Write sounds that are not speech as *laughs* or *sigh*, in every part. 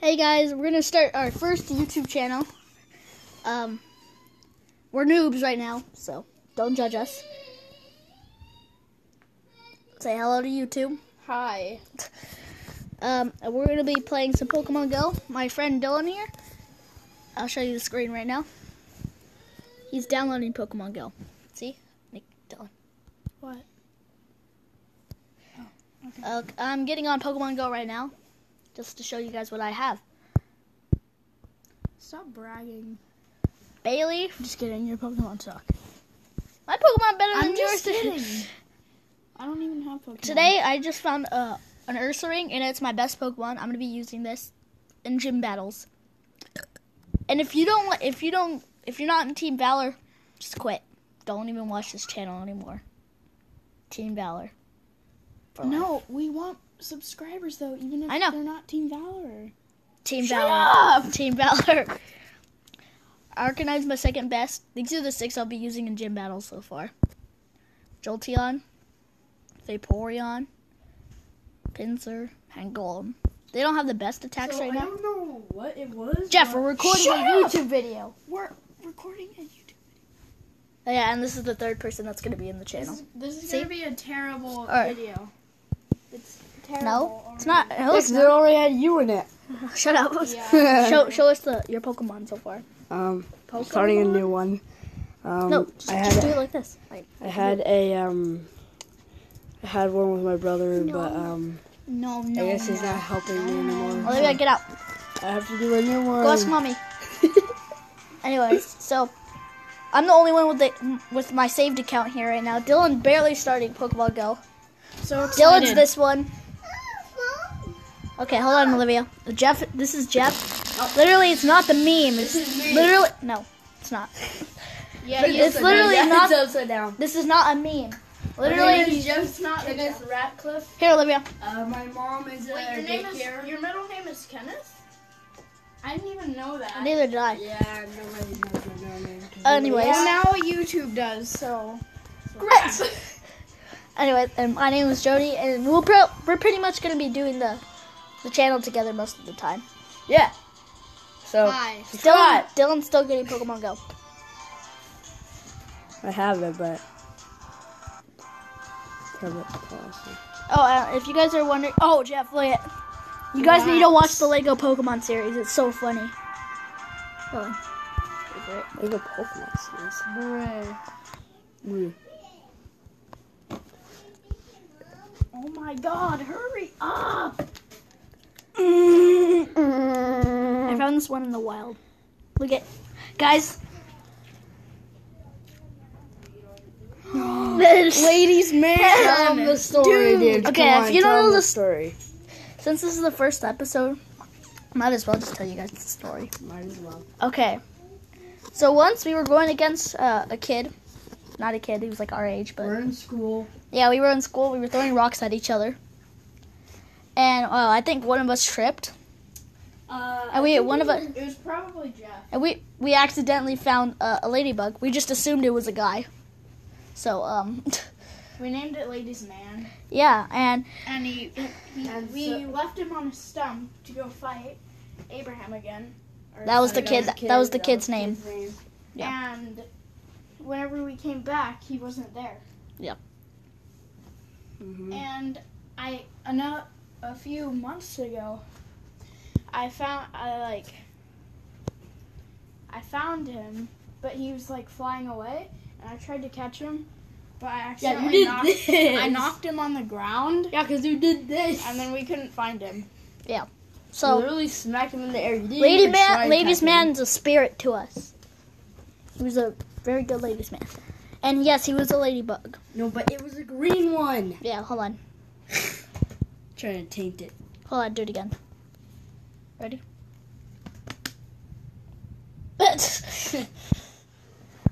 Hey guys, we're gonna start our first YouTube channel. Um, we're noobs right now, so don't judge us. Say hello to YouTube. Hi. *laughs* Um, we're gonna be playing some Pokemon Go. My friend Dylan here. I'll show you the screen right now. He's downloading Pokemon Go. See, Nick Dylan. What? Uh, I'm getting on Pokemon Go right now, just to show you guys what I have. Stop bragging. Bailey, just kidding. Your Pokemon suck. My Pokemon better than I'm yours. kidding. I don't even have Pokemon. Today I just found uh, an Ursaring and it's my best Pokemon. I'm gonna be using this in gym battles. And if you don't, if you don't, if you're not in Team Valor, just quit. Don't even watch this channel anymore. Team Valor. For life. No, we want subscribers though, even if I know. they're not Team Valor. Team Shut Valor. up! *laughs* Team Valor. Arcanine's my second best. These are the six I'll be using in gym battles so far. Jolteon, Vaporeon, Pinsir, and Golem. They don't have the best attacks So right I now. don't know what it was. Jeff, we're recording Shut a up! YouTube video. We're recording a YouTube. Oh, yeah, and this is the third person that's going to be in the channel. this is See? gonna be a terrible Alright. video. It's terrible. No, it's not. already. No, it's They already had you in it. *laughs* Shut up. Yeah. *laughs* Show, show us the your Pokemon so far. Um, Pokemon? starting a new one. Um, No, just, I just had do it like this. Like, I had a um, I had one with my brother, but um, No, I no. guess he's not helping me anymore. Olivia, get out. I have to do a new one. Go ask mommy. *laughs* Anyways, so I'm the only one with the with my saved account here right now. Dylan barely starting Pokemon Go. So excited. Dylan's this one. Okay, hold on, Olivia. Jeff, this is Jeff. Literally, it's not the meme. It's literally no, it's not. *laughs* Yeah, It's literally not. upside down. This is not a meme. Literally, Literally, Jeff's not Kenneth Ratcliffe. here, Olivia. Uh, my mom is Wait, your name is your middle name is Kenneth. I didn't even know that. Neither did I. Yeah, nobody knows my real name. 'cause Anyways. Well, now YouTube does so. Great. *laughs* Anyway, and my name is Jody, and we'll pro- we're pretty much gonna be doing the the channel together most of the time. Yeah. So Hi. Dylan, Dylan's still getting Pokemon Go. I have it, but. Have it. Oh, uh, if you guys are wondering, oh Jeff, look at, you guys need to watch the Lego Pokemon series. It's so funny. Really. Favorite. Like a Pokemon series. Mm. Oh my God! Hurry up! I found this one in the wild. Look at, guys. *gasps* Ladies, man. Tell the story, Dude. dude. Okay, Come if on, you don't know the story. Since this is the first episode, might as well just tell you guys the story. Might as well. Okay. So once we were going against uh, a kid, not a kid, he was like our age, but We're in school. yeah, we were in school. We were throwing rocks at each other, and uh, I think one of us tripped, Uh, And we- one of was- it- It was probably Jeff. and we we accidentally found uh, a ladybug. We just assumed it was a guy. So um, We named it Ladies Man, yeah, and and he, he And we left him on a stump to go fight Abraham again. Or that was the something. kid. That, was the kid's name. Yeah. And whenever we came back, he wasn't there. Mm-hmm. And I ano- a few months ago, I found I like I found him, but he was like flying away, and I tried to catch him, but I accidentally knocked, I knocked him on the ground, Yeah, because you did this. and then we couldn't find him. Yeah. So literally smacked him in the air. You didn't lady man, and ladies man's a spirit to us. He was a very good ladies man, and yes, he was a ladybug. No, but it was a green one. Yeah, hold on, Trying to taint it. hold on, do it again. Ready? *laughs*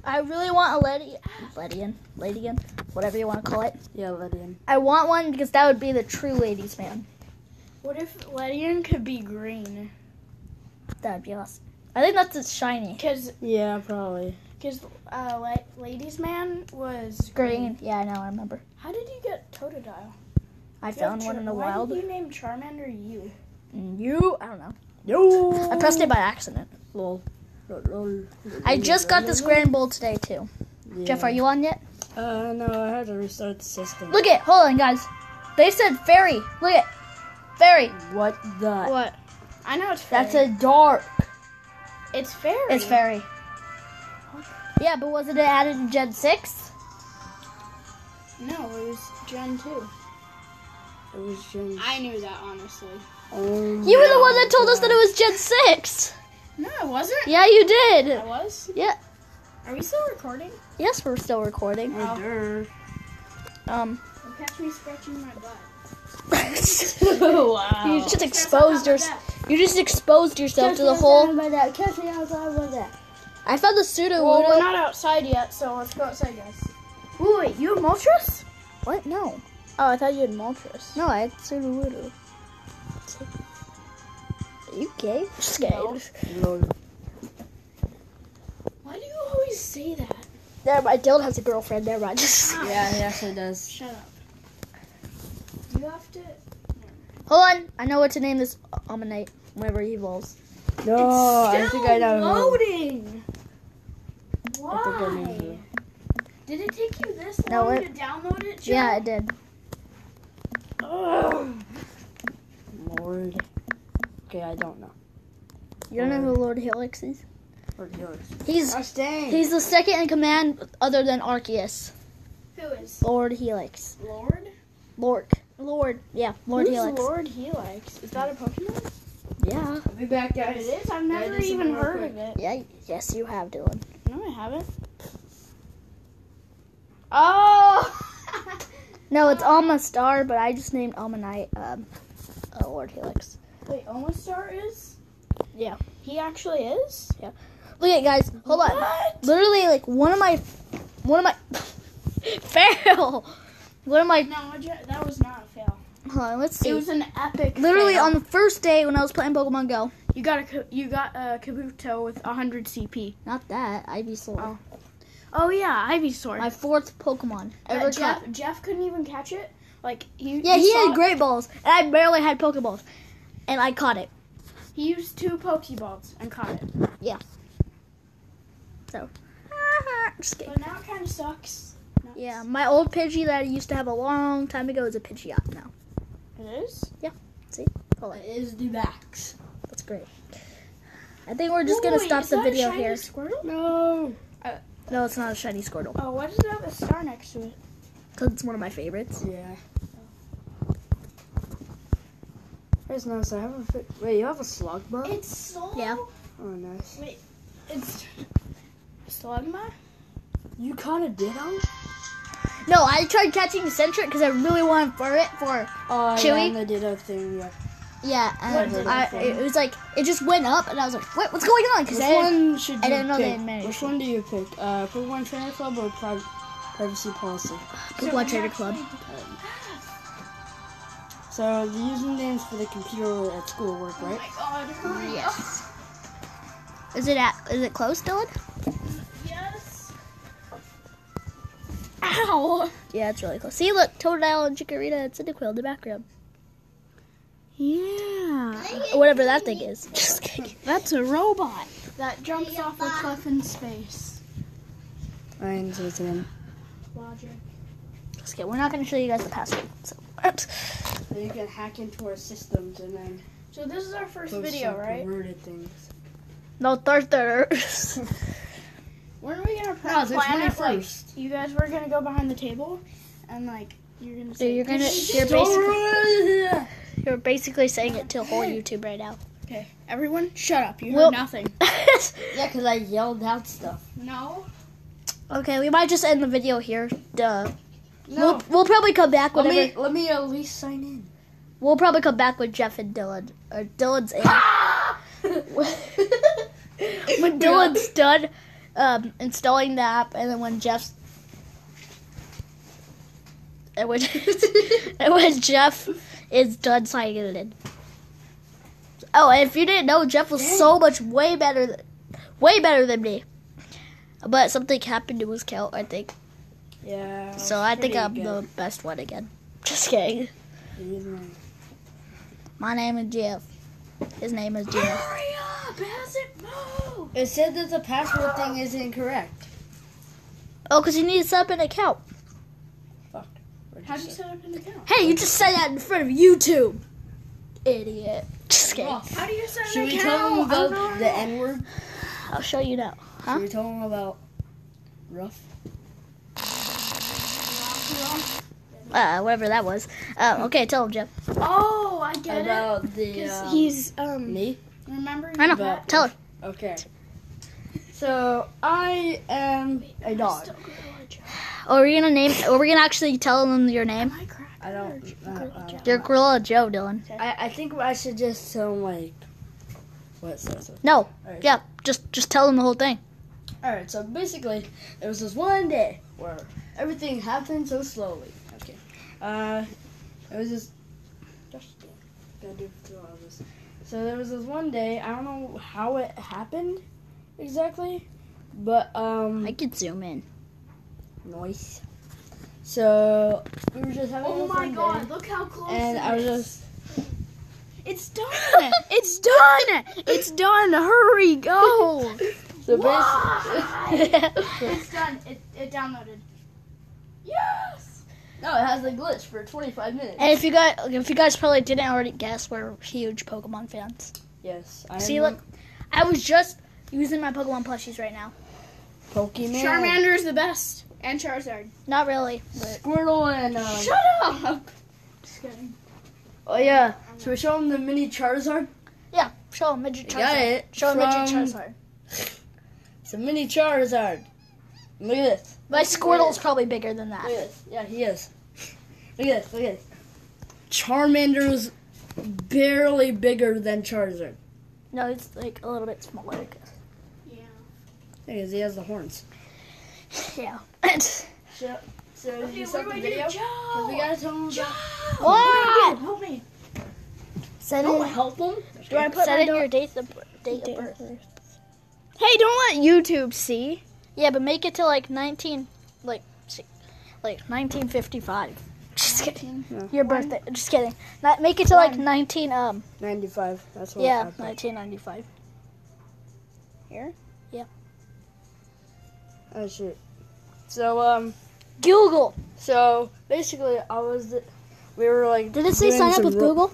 I really want a lady, Ledian, Ladian, whatever you want to call it. Yeah, let him. I want one because that would be the true ladies man. What if Ledian could be green? That would be awesome. I think that's it's shiny. Because Yeah, probably. because uh, La- Ladies Man was Green. Yeah, I know. I remember. How did you get Totodile? I You have found one in the why wild. did you name Charmander you? You, I don't know. No. I pressed it by accident. Lol. Lol, lol. I just got this grand bowl today too. Jeff, are you on yet? Uh, no, I had to restart the system. Look it. Hold on, guys. They said fairy. Look it. Fairy. What the? What? I know it's fairy. That's a dark. It's fairy. It's fairy. Yeah, but wasn't it added in Gen 6? No, it was Gen 2. It was Gen. I knew that, honestly. Oh, You were the one that told us that it was Gen 6. No, it wasn't. Yeah, you did. I was? Yeah. Are we still recording? Yes, we're still recording. Oh. Um, Don't catch me scratching my butt. wow. *laughs* you just exposed your, you just exposed yourself to the whole. Catch me outside with that. I found the pseudo Well, we're not outside yet, so let's go outside, guys. Ooh, wait, you have Moltres? What? No, Oh, I thought you had Moltres. no, I had pseudo Ludo. Are you gay? *laughs* Just kidding. No. Lol. Why do you always say that? Never mind. Dylan has a girlfriend. Never mind. Just *laughs* ah. Yeah, he actually does. Shut up. You have to. hold on. I know what to name this Omanyte whenever he evolves. No, I think I know. who. loading. I think I Why? Did it take you this No, long it- to download it? Joe? Yeah, I did. Lord. Okay, I don't know. You don't know who Lord Helix is? Lord Helix. He's stay. he's the second in command other than Arceus. Who is Lord Helix. Lord? Lord. Lord. Yeah, Lord Who's Helix. Lord Helix? Is that a Pokemon? Yeah. I'll be back, It guys. It is. I've never this is even heard quick. of it. Yeah. Yes, you have, Dylan. No, I haven't. Oh. *laughs* No, it's Omastar, but I just named Omanyte um, uh, Lord Helix. Wait, Omastar is? Yeah. He actually is? Yeah. Look at guys. Hold on. What? Literally, like one of my, one of my, *laughs* fail. One of my. No, that was not a fail. Hold on. Let's see. It was an epic. Literally fail. on the first day when I was playing Pokemon Go. You got a you got a Kabuto with 100 CP. Not that i Ivysaur. Oh. Oh yeah, Ivysaur. My fourth Pokemon But ever Jeff, caught. Jeff couldn't even catch it. Like he Yeah, you he had great balls, and I barely had Pokeballs, and I caught it. He used two Pokeballs and caught it. Yeah. So, *laughs* just kidding. But now it kind of sucks. Now Yeah, my old Pidgey that I used to have a long time ago is a Pidgeot now. It is. Yeah. Hold on, It is the max. that's great. I think we're just gonna Wait, stop is the that a video shiny here. Squirtle? No. Uh, No, it's not a shiny Squirtle, Oh, why does it have a star next to it? because it's one of my favorites. Yeah. Guys, notice I have a. Fi- Wait, you have a slug bug? It's so. Yeah. Oh, nice. Wait, it's *laughs* Slugma. You caught a Ditto? No, I tried catching Centric because I really wanted for it for Oh, yeah, Chewy? and the Ditto thing, yeah. yeah, and I, it was like it just went up, and I was like, what, what's going on? Because Which I didn't- one should you I didn't know they pick? had managed Which one do you pick? Uh, Pokemon Trainer Club or pri- Privacy Policy? Pokemon Trader Club. So the usernames for the computer at school work, Oh right? my god, hurry up. Yes. Is it at? Is it close, Dylan? Yes. Ow. Yeah, it's really close. See, look, Totodile and Chikorita and Cyndaquil in the background. Yeah. Whatever that thing is. *laughs* Just kidding. That's a robot that jumps off a cliff in space. Nine zero seven. Logic. Just kidding. We're not going to show you guys the password. So. So you can hack into our systems and then So this is our first post video, some right? perverted things. No, third, third. *laughs* Weren't we gonna No, plan, there's plan money it, like, first. you guys were gonna go behind the table, and like you're gonna Say, So you're gonna, you're basically, you're basically saying it to whole YouTube right now. Okay, everyone, shut up. You Well- heard nothing. *laughs* Yeah, because I yelled out stuff. No. okay, we might just end the video here. Duh. No. We'll, we'll probably come back let whenever. me let me at least sign in. We'll probably come back with Jeff and Dylan. Or Dylan's in. *laughs* when Dylan's done um, installing the app, and then when Jeff's and when, *laughs* and when Jeff is done signing it in. Oh, and if you didn't know, Jeff was so much way better, th- way better than me. But something happened to his count, I think. Yeah. So I think I'm good. the best one again. Just kidding. My- My name is Jeff. His name is Jeff. Hurry up! It hasn't moved. It said that the password thing is incorrect. Oh, because you need to set up an account. Fuck. Where'd How do you set up an account? Hey, you just said that in front of YouTube. Idiot. Just kidding. How do you set Should an we tell them I don't about know. the N word? I'll show you now. Huh? Should we tell them about rough? Uh, whatever that was. Uh, okay, tell him, Jeff. Oh, I get it. About the Because um, he's um. me? Remember? I know. you Tell her. Okay. So I am a dog. Are we gonna name? Are we gonna actually tell them your name? I cracked. I don't. You're Gorilla Joe, Dylan. I, I think I should just tell them like what starts with. No. Alright. Yeah. Just just tell them the whole thing. All right. So basically, there was this one day where everything happened so slowly. Okay. Uh, it was just. Just gotta do through all this. So there was this one day. I don't know how it happened exactly, but um. I could zoom in. Noise. So we were just having Oh my god! day, Look how close. and it I was just It's done. *laughs* it's done. It's done. Hurry, go. *laughs* so basically. *laughs* it's done. It it downloaded. Yes. no, it has a glitch for 25 minutes. And if you guys, if you guys probably didn't already guess, we're huge Pokemon fans. yes, I See, look, I was just using my Pokemon plushies right now. Pokemon, Charmander is the best, and Charizard. Not really, but Squirtle, and um, Shut up. Just kidding. oh yeah. Should we show them the mini Charizard? yeah, show him midget Charizard. Got it. Show him midget from- Charizard. It's a mini Charizard. Look at this. My Squirtle's probably bigger than Look that. at this. Yeah, he is. Look at this. Look at this. Charmander's barely bigger than Charizard. No, it's like a little bit smaller. I guess. Yeah. Because he has the horns. Yeah. So, so Okay, you what start the video? do? 'Cause we gotta tell them Joe. about. What? Help me. Set Don't in, help them. Do I put set in your date of, date of birth. Hey, don't let YouTube see. Yeah, but make it to like 19, like, si- like 1955. Just kidding. Yeah. Your birthday. Just kidding. Not make it to like 19. Um. 95. That's what Yeah, 1995. Here. Yeah. Oh shit. So um, Google. so basically, I was, we were like. Did it say sign up with Google?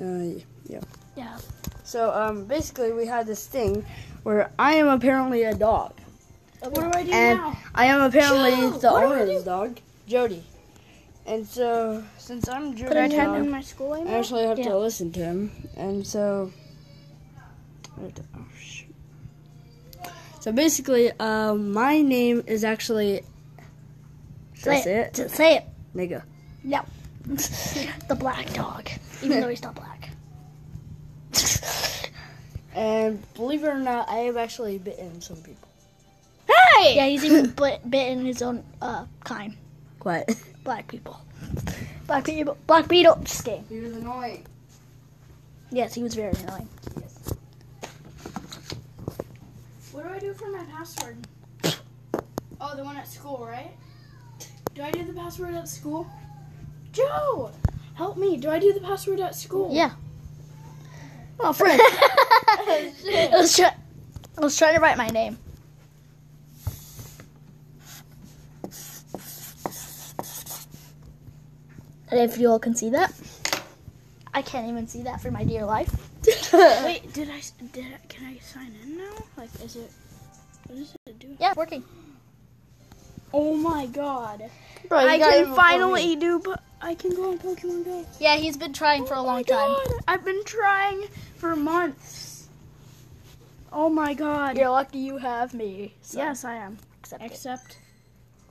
Uh, yeah. Yeah. So um, basically, we had this thing where I am apparently a dog, What do I do and now? I am apparently Joe, the do I owner's dog, Jody. And so, since I'm Could I dog, in my school I actually have Yeah. to listen to him, and so. Oh shoot. So basically, um, my name is actually. Should I Say say it. it? Just Say it. Nigga. No. *laughs* the black dog. Even though he's not black. And believe it or not, I have actually bitten some people. Hey! Yeah, he's even *laughs* bit, bitten his own uh, kind. What? Black people. Black people. Black beetle. Just kidding. He was annoying. Yes, he was very annoying. What do I do for my password? Oh, the one at school, right? Do I do the password at school? Joe, help me. Do I do the password at school? Yeah. Oh, frick. *laughs* *laughs* I was, try- I was trying to write my name. And if you all can see that, I can't even see that for my dear life. *laughs* Wait, did I, did I, can I sign in now? Like, is it, what does it do? Yeah, working. Oh my god. Bro, I got it can before finally me. do, but I can go on Pokemon Go. Yeah, he's been trying for a Oh long my time. I've been trying for months. Oh my god. You're lucky you have me. So Yes, I am. accept it. Except.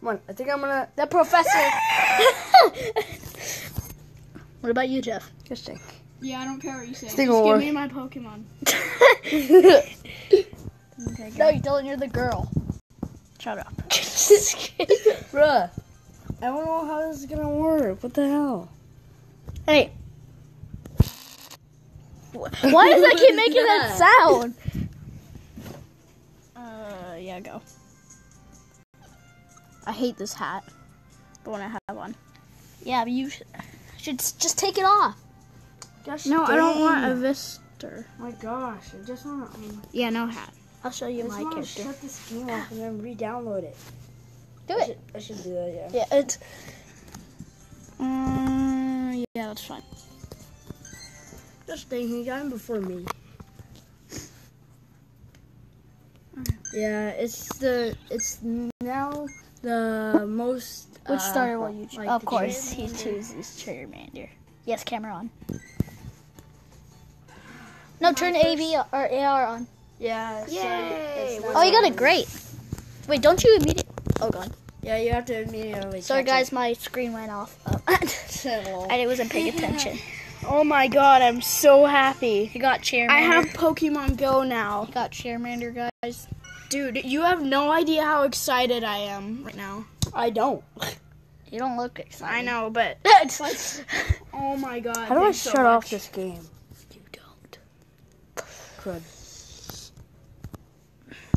Come on, I think I'm gonna. The professor. *laughs* what about you, Jeff? Just check. Yeah, I don't care what you say. Stick Just give me my Pokemon. *laughs* *laughs* Okay, No, you Dylan, you're the girl. Shut up. *laughs* *laughs* Bruh, I don't know how this is gonna work. What the hell? hey. Why does that keep making that *laughs* sound? Uh, yeah, go. I hate this hat. But when I have one. Yeah, but you should, should just take it off. No, I don't want a Vist character. My gosh, I just want to. Um, Yeah, no hat. I'll show I you just my character. shut this game off and then re-download it. Do I it. should, I should do that. Yeah. Yeah, it's. Um, yeah, that's fine. Just think he got him before me. Yeah, it's the it's now the most. Which uh, starter will you choose? like of course, he chooses Charmander. Yes, camera on. *sighs* No, turn AV or AR on. Yeah. Yay! it's not Oh, you got like- it great. Wait, don't you immediately? Oh god. Yeah, you have to immediately. Sorry, catch guys, my screen went off. Oh. *laughs* *laughs* it. I wasn't paying attention. *laughs* Oh my god, I'm so happy. You got Charmander. I have Pokemon Go now. You got Charmander, guys. Dude, you have no idea how excited I am right now. I don't. You don't look excited. I know, but oh my god. How do I so shut off this game? You don't. Crud.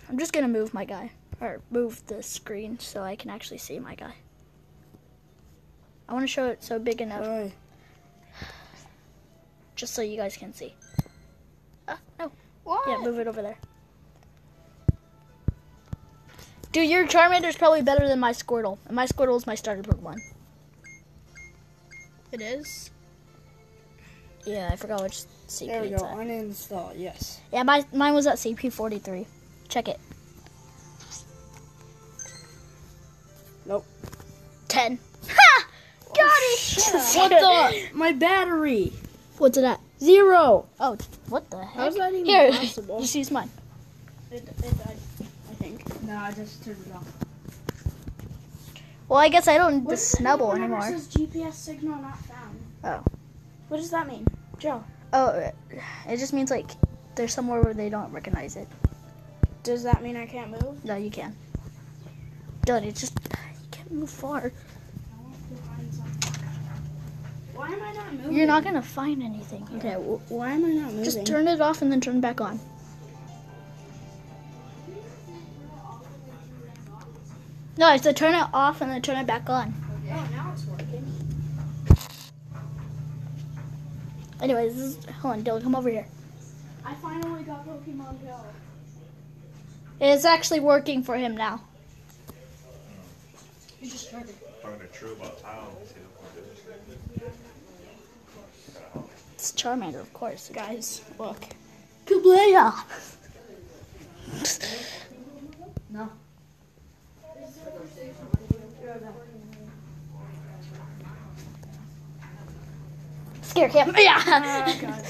I'm just gonna move my guy, or move the screen so I can actually see my guy. I want to show it so big enough, just so you guys can see. Ah, no. What? Yeah, move it over there. Dude, your Charmander's probably better than my Squirtle, and my Squirtle is my starter Pokemon. It is. Yeah, I forgot which CP There we go. Uninstall. Yes. Yeah, my mine was at CP 43. Check it. Nope. 10. Ha! Got it! What the? My battery. What's it at? Zero. Oh, what the heck? How's that even Here, *laughs* possible? just use mine. It, it died, I think. No, I just turned it off. Well, I guess I don't need What the it snubble anymore. It says GPS signal not found. Oh. What does that mean, Joe? Oh, it just means like there's somewhere where they don't recognize it. Does that mean I can't move? No, you can. It just you can't move far. I want to find something. Why am I not moving? You're not gonna find anything. Okay, wh- why am I not moving? Just turn it off and then turn it back on. No, it's to turn it off and then turn it back on. Okay. Oh, now it's working. Anyways, this is, hold on, Dylan, come over here. I finally got Pokemon Go. It's actually working for him now. You just started. Talking to True about town. It's Charmander, of course. Guys, look. Kublaya. No. Scare cam. *laughs* Yeah. Oh, God.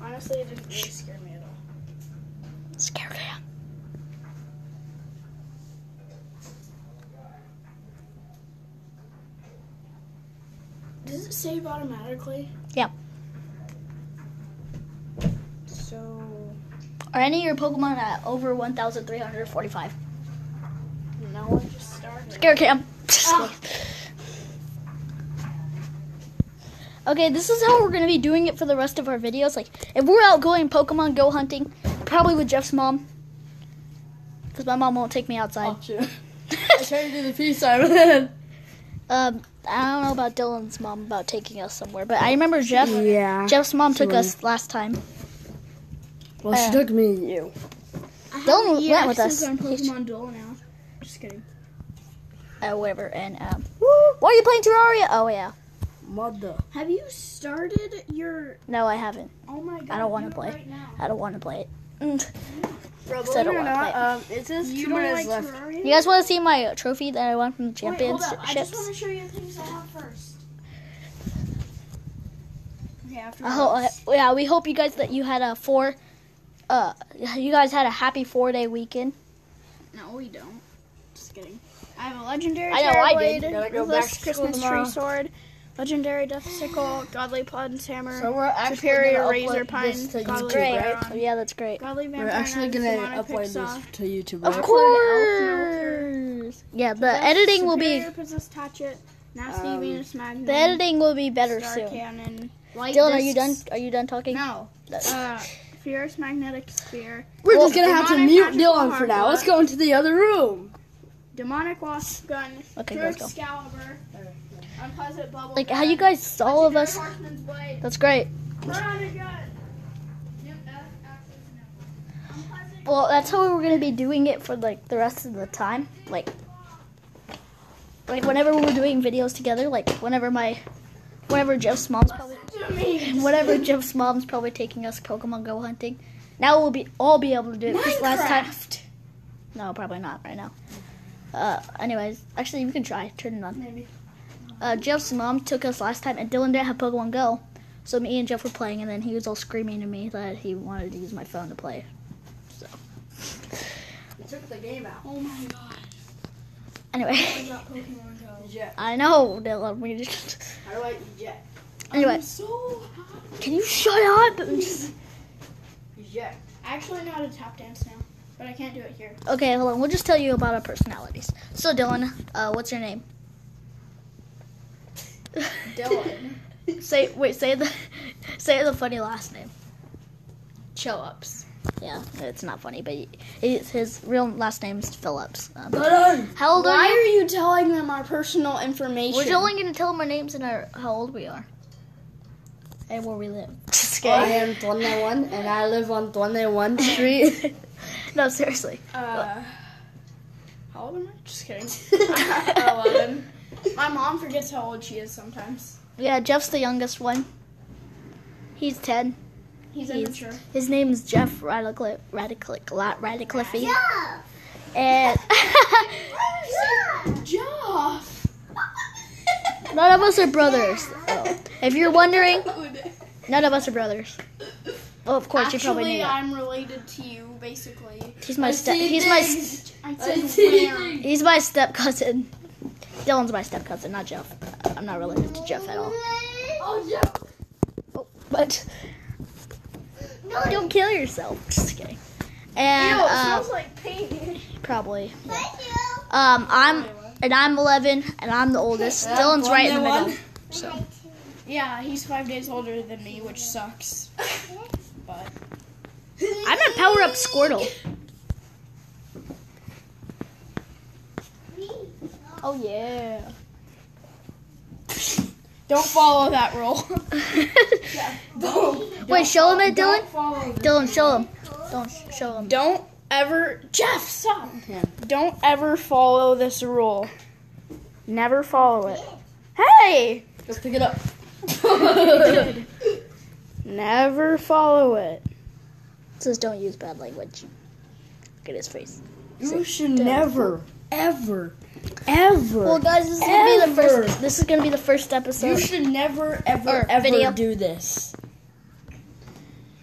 Honestly, it didn't really scare me at all. Scare cam. Does it save automatically? Yeah. So, Are any of your Pokemon at over 1,345? no, I just started. Scare cam. Ah. Okay, this is how we're gonna be doing it for the rest of our videos. Like, if we're out going Pokemon Go hunting, probably with Jeff's mom, because my mom won't take me outside. Oh, shoot. *laughs* I tried to do the peace sign, but then. Um, I don't know about Dylan's mom about taking us somewhere, but I remember Jeff. Yeah. Jeff's mom took us last time. Well, she Uh, took me and you. I Don't have a year went with us. I'm Pokemon Duel now. Just kidding. Uh, whatever. And um, why are you playing Terraria? Oh yeah. Mother. Have you started your? No, I haven't. Oh my god! I don't wanna play. Right now. I don't want to play it. Mm. Bro, So I don't believe it or not, um, it says You two minutes like left. Terraria? You guys want to see my uh, trophy that I won from the Wait, hold up. I just championships? want to show you the things I have first. Okay, after I ho- yeah, we hope you guys that you had a four. Uh, you guys had a happy four day weekend. No, we don't. Just kidding. I have a legendary I know, I did. Terra Blade, Gotta go back to Christmas tomorrow. tree sword, legendary death sickle, godly plod's hammer, So we're actually superior razor upload pine, this to godly YouTube, Great. right? Baron, Yeah, that's great. godly vampire We're actually gonna upload pixar, this to YouTube, Of course. Yeah, the possessed editing will be possessed hatchet, nasty Um, Venus Magnum, the editing will be better star soon. cannon, light Dylan, are you done? Are you done talking? No. That's- Uh, fierce magnetic spear, We're Well, just gonna have to mute magical Dylan for now. Let's go into the other room. demonic wasp gun, Okay, Pure let's go. Excalibur, unpleasant bubble. Like how you guys, all of us. That's great. Well, that's how we're gonna be doing it for like the rest of the time. Like, like whenever we're doing videos together. Like whenever my, whenever Jeff's mom's probably, whenever Jeff's mom's probably taking us Pokemon Go hunting. Now we'll be all be able to do it. 'cause last time, no, probably not right now. Uh, anyways, actually, we can try. Turn it on. Maybe. Uh, Jeff's mom took us last time, and Dylan didn't have Pokemon Go, so me and Jeff were playing, and then he was all screaming at me that he wanted to use my phone to play. So I took the game out. Oh my god. anyway, I got Pokemon Go. Eject. I know Dylan. We just How do I eject? anyway. I'm so happy. Can you shut up? *laughs* Just- Eject. I actually know how to tap dance now, but I can't do it here. Okay, hold on. We'll just tell you about our personalities. So Dylan, uh, what's your name? Dylan. say wait. Say the *laughs* say the funny last name. Chill ups. Yeah, it's not funny, but it's, his real last name's Phillips. Um, Dylan. how old Why are you? are you telling them our personal information? We're only gonna tell them our names and our how old we are. And where we live. *laughs* Just kidding. I kidding. am 21 and I live on 21 Street. *laughs* no, seriously. Uh, how old am I? Just kidding. Eleven. My mom forgets how old she is sometimes. Yeah, Jeff's the youngest one. He's ten. He's He's- immature. His name is Jeff Radicliffe. Radicliffe. Radicliffe. And *laughs* Jeff! none of us are brothers. Oh. If you're wondering, *laughs* none of us are brothers. Oh, of course you probably Actually, knew that. I'm related to you, basically. He's my step. He's my. things. I I said see He's my step cousin. Dylan's my step cousin, not Jeff. I'm not related to Jeff at all. Oh, yeah. Oh, but don't kill yourself. Just kidding. And Ew, it uh, smells like paint. probably. Um, I'm and I'm 11, and I'm the oldest. *laughs* Yeah, Dylan's right in the 21. middle. So Yeah, he's five days older than me, which sucks. *laughs* But I'm gonna power up Squirtle. Oh yeah. don't follow that rule. *laughs* Wait, show him it, Dylan. Don't. Dylan, show him. Don't sh- show him. don't ever, Jeff, stop. Yeah. Don't ever follow this rule. Never follow it. Hey, Let's pick it up. *laughs* never follow it. It says don't use bad language. Look at his face. You should never, ever, ever. Well, guys, this is gonna be the first. This is gonna be the first episode. you should never, ever, Or ever video. do this.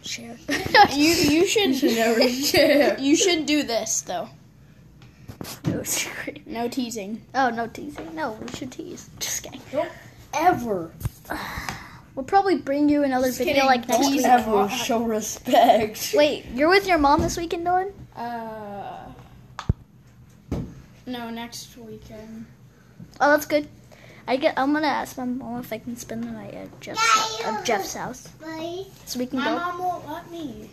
Share. *laughs* You you should You should never *laughs* share. you should do this though. No secret. No teasing. Oh no teasing. No, we should tease. Just kidding. Ever, *sighs* We'll probably bring you another video kidding. like next Don't week. ever show respect. Wait, you're with your mom this weekend, Dylan? Uh, no, next weekend. Oh, that's good. I get. I'm gonna ask my mom if I can spend the night at Jeff's, at Jeff's house, so we can My go. mom won't let me.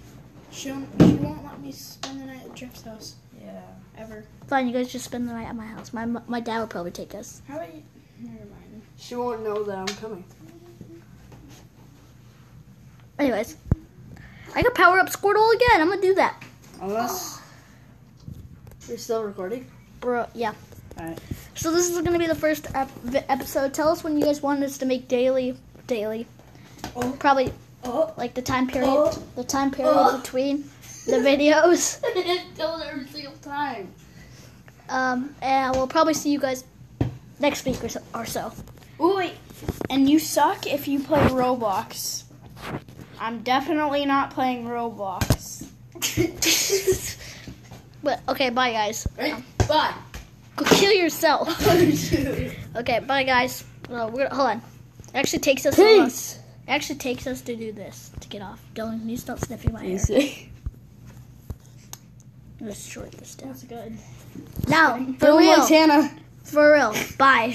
She won't, she won't let me spend the night at Jeff's house Yeah. ever. Fine, you guys just spend the night at my house. My my dad will probably take us. How about you? Never mind. She won't know that I'm coming. Anyways, I can power up Squirtle again. I'm gonna do that, Unless you're still recording. Bro. Yeah. Alright. So this is gonna be the first ep- episode. Tell us when you guys want us to make daily, daily. Oh. Probably Oh. like the time period, Oh. the time period Oh. between the videos. *laughs* Tell it every single time. Um, and we'll probably see you guys next week or so. Or so. Ooh, wait. And you suck if you play Roblox. I'm definitely not playing Roblox. *laughs* but okay, bye guys. Ready? Bye. Go kill yourself. *laughs* Okay, bye guys. Uh, we're, hold on. It actually takes us. so long- Peace. It actually takes us to do this to get off. Dylan, can you stop sniffing my hair? Easy. Let's short this down. That's good. Now, for Bill real, Montana. for real. Bye.